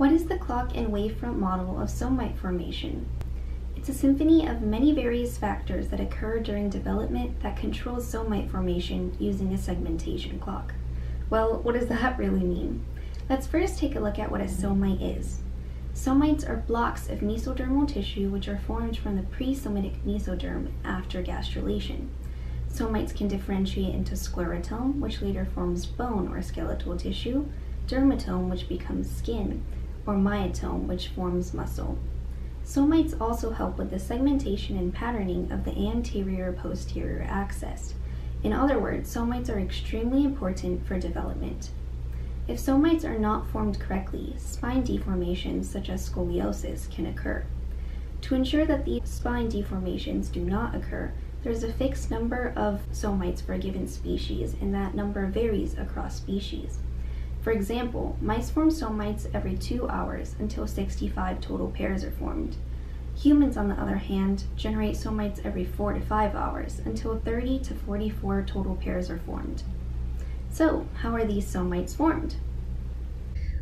What is the clock and wavefront model of somite formation? It's a symphony of many various factors that occur during development that controls somite formation using a segmentation clock. Well, what does that really mean? Let's first take a look at what a somite is. Somites are blocks of mesodermal tissue which are formed from the pre-somitic mesoderm after gastrulation. Somites can differentiate into sclerotome, which later forms bone or skeletal tissue, dermatome, which becomes skin, or myotome, which forms muscle. Somites also help with the segmentation and patterning of the anterior-posterior axis. In other words, somites are extremely important for development. If somites are not formed correctly, spine deformations such as scoliosis can occur. To ensure that these spine deformations do not occur, there's a fixed number of somites for a given species, and that number varies across species. For example, mice form somites every two hours until 65 total pairs are formed. Humans, on the other hand, generate somites every four to five hours until 30 to 44 total pairs are formed. So, how are these somites formed?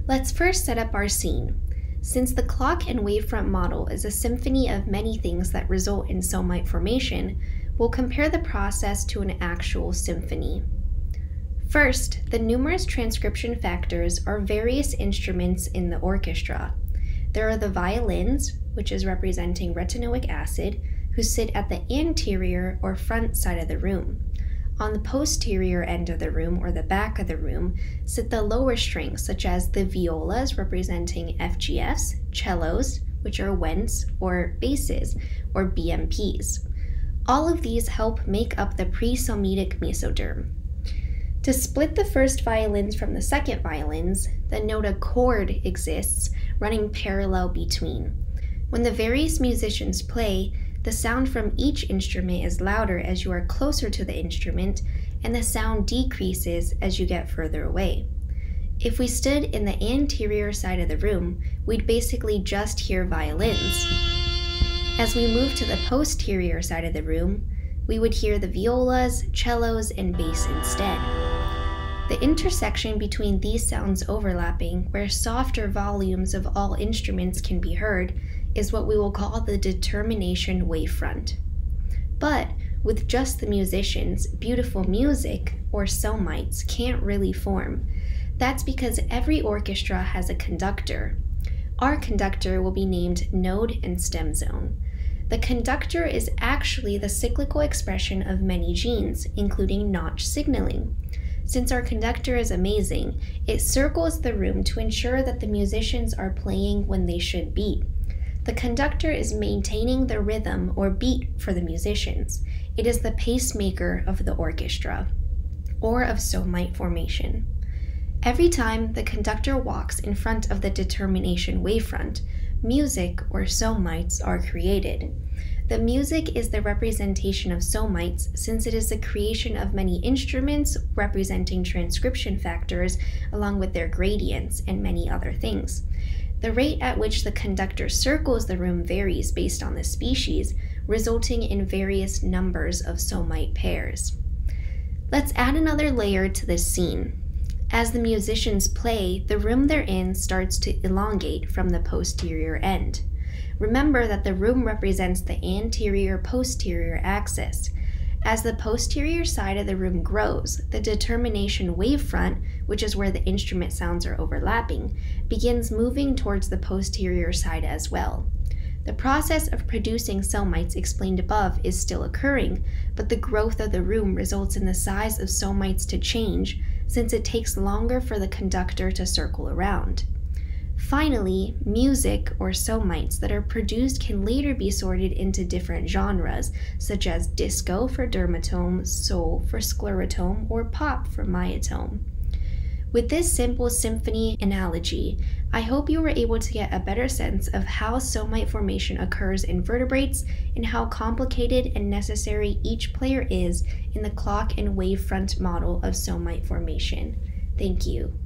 Let's first set up our scene. Since the clock and wavefront model is a symphony of many things that result in somite formation, we'll compare the process to an actual symphony. First, the numerous transcription factors are various instruments in the orchestra. There are the violins, which is representing retinoic acid, who sit at the anterior or front side of the room. On the posterior end of the room or the back of the room sit the lower strings, such as the violas representing FGFs, cellos, which are Wnts, or basses, or BMPs. All of these help make up the presomitic mesoderm. To split the first violins from the second violins, the notochord exists running parallel between. When the various musicians play, the sound from each instrument is louder as you are closer to the instrument, and the sound decreases as you get further away. If we stood in the anterior side of the room, we'd basically just hear violins. As we move to the posterior side of the room, we would hear the violas, cellos, and bass instead. The intersection between these sounds overlapping, where softer volumes of all instruments can be heard, is what we will call the determination wavefront. But with just the musicians, beautiful music, or somites, can't really form. That's because every orchestra has a conductor. Our conductor will be named node and stem zone. The conductor is actually the cyclical expression of many genes, including notch signaling. Since our conductor is amazing, it circles the room to ensure that the musicians are playing when they should be. The conductor is maintaining the rhythm or beat for the musicians. It is the pacemaker of the orchestra, or of somite formation. Every time the conductor walks in front of the determination wavefront, music or somites are created. The music is the representation of somites since it is the creation of many instruments representing transcription factors along with their gradients and many other things. The rate at which the conductor circles the room varies based on the species, resulting in various numbers of somite pairs. Let's add another layer to this scene. As the musicians play, the room they're in starts to elongate from the posterior end. Remember that the room represents the anterior posterior axis. As the posterior side of the room grows, the determination wavefront, which is where the instrument sounds are overlapping, begins moving towards the posterior side as well. The process of producing somites explained above is still occurring, but the growth of the room results in the size of somites to change since it takes longer for the conductor to circle around. Finally, music or somites that are produced can later be sorted into different genres, such as disco for dermatome, soul for sclerotome, or pop for myotome. With this simple symphony analogy, I hope you were able to get a better sense of how somite formation occurs in vertebrates and how complicated and necessary each player is in the clock and wavefront model of somite formation. Thank you.